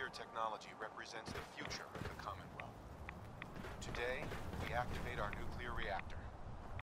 Warrior technology represents the future of the Commonwealth. Today, we activate our nuclear reactor.